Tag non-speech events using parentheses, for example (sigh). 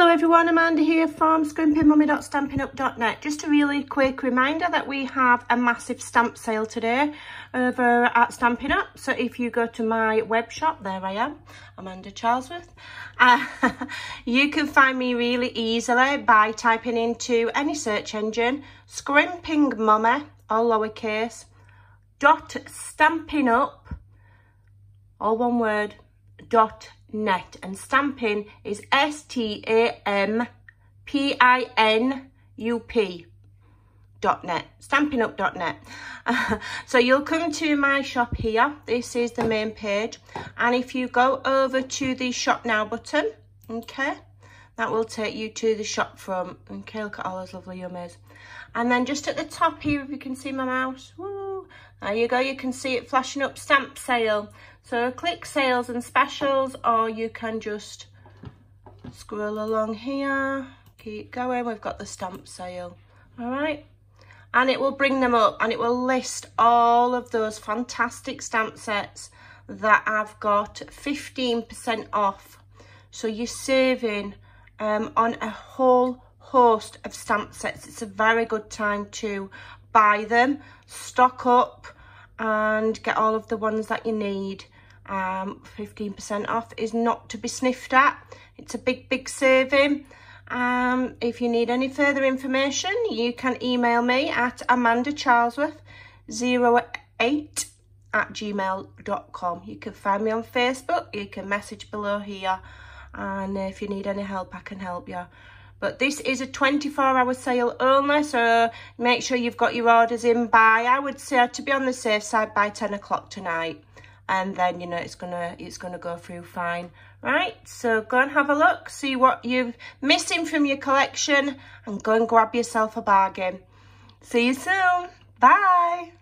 Hello everyone, Amanda here from scrimpingmummy.stampinup.net. Just a really quick reminder that we have a massive stamp sale today over at Stampin' Up. So if you go to my web shop, there I am, Amanda Charlesworth, uh, (laughs) you can find me really easily by typing into any search engine, Scrimping Mummy, all lowercase, dot Stampin' Up, all one word, dot net and stamping is S-T-A-M-P-I-N-U-P dot net stampinup dot net. (laughs) So you'll come to my shop here. This is the main page. And if you go over to the shop now button okay that will take you to the shop front. Okay look at all those lovely yummies and then just at the top here if you can see my mouse. Woo, there you go you can see it flashing up stamp sale so click sales and specials or you can just scroll along here, keep going. We've got the stamp sale, all right? And it will bring them up and it will list all of those fantastic stamp sets that I've got 15% off. So you're saving um, on a whole host of stamp sets. It's a very good time to buy them, stock up and get all of the ones that you need. Um 15 percent off is not to be sniffed at. It's a big big saving um if you need any further information you can email me at amanda charlesworth 08 at gmail.com you can find me on facebook. You can message below here. And if you need any help i can help you but this is a 24 hour sale only so make sure you've got your orders in by i would say to be on the safe side by 10 o'clock tonight. And then you know it's gonna it's gonna go through fine. Right so go and have a look see what you're missing from your collection and go and grab yourself a bargain. See you soon. Bye